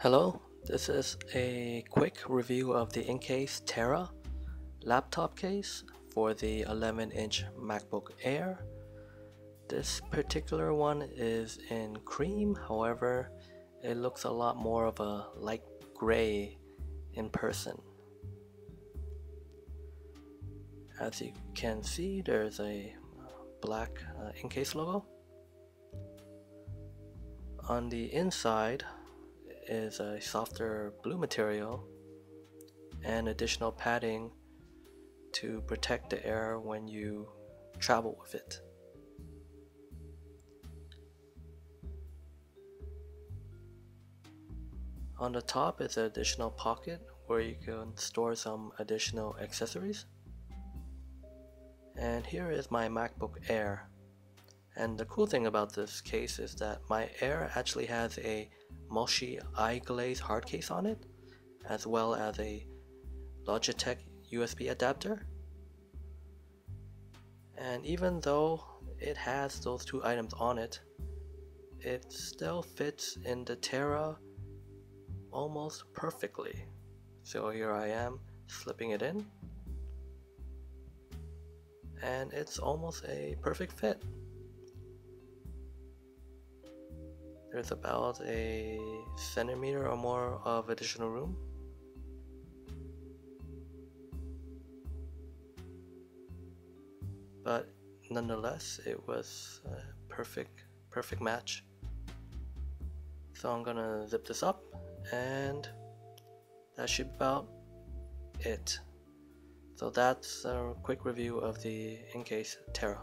Hello, this is a quick review of the Incase Terra laptop case for the 11 inch MacBook Air. This particular one is in cream, however, it looks a lot more of a light gray in person. As you can see, there's a black uh, Incase logo. On the inside, is a softer blue material and additional padding to protect the air when you travel with it. On the top is an additional pocket where you can store some additional accessories. And here is my MacBook Air. And the cool thing about this case is that my Air actually has a Moshi Glaze hard case on it, as well as a Logitech USB adapter. And even though it has those two items on it, it still fits in the Terra almost perfectly. So here I am slipping it in, and it's almost a perfect fit. There's about a centimeter or more of additional room. But nonetheless, it was a perfect, perfect match. So I'm gonna zip this up and that should be about it. So that's a quick review of the Incase Terra.